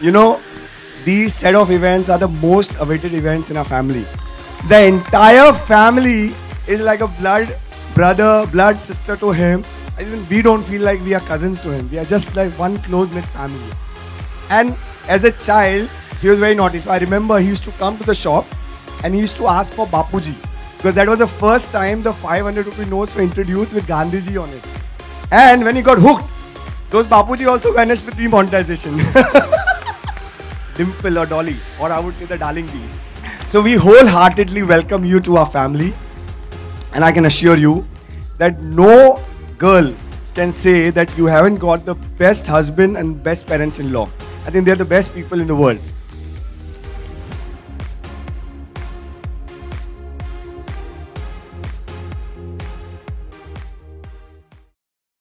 you know, these set of events are the most awaited events in our family. The entire family is like a blood brother, blood sister to him. We don't feel like we are cousins to him. We are just like one close knit family. And as a child, he was very naughty. So I remember he used to come to the shop and he used to ask for Bapuji because that was the first time the 500 rupee notes were introduced with Gandhiji on it. And when he got hooked, those Bapuji also vanished with demonetization. Dimple or Dolly, or I would say the darling D. So we wholeheartedly welcome you to our family, and I can assure you that no girl can say that you haven't got the best husband and best parents-in-law. I think they're the best people in the world.